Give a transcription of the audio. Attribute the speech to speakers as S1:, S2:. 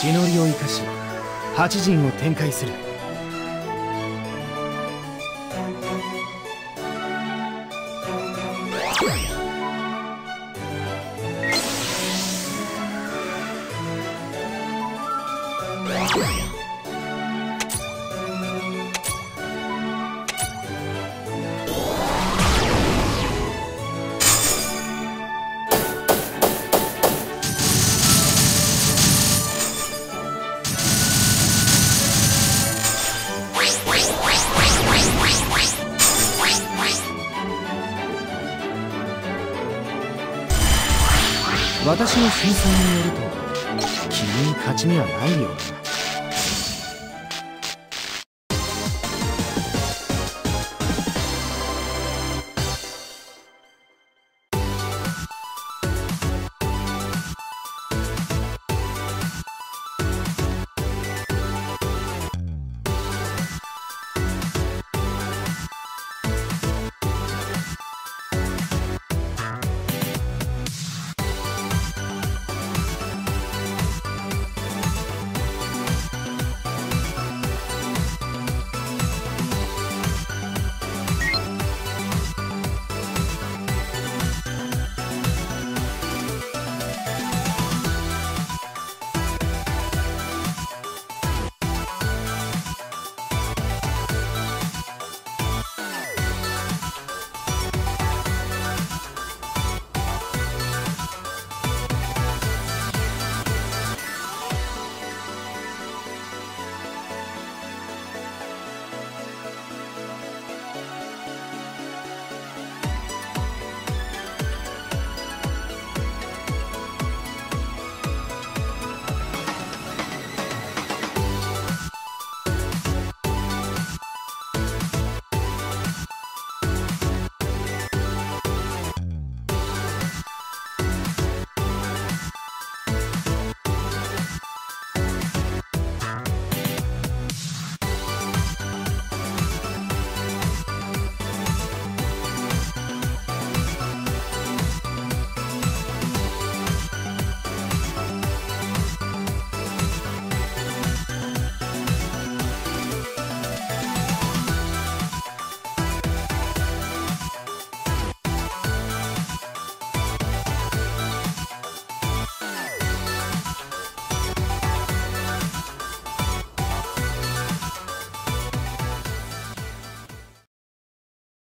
S1: 地の利を生かし八陣を展開する。私の推薦によると君に勝ち目はないようだ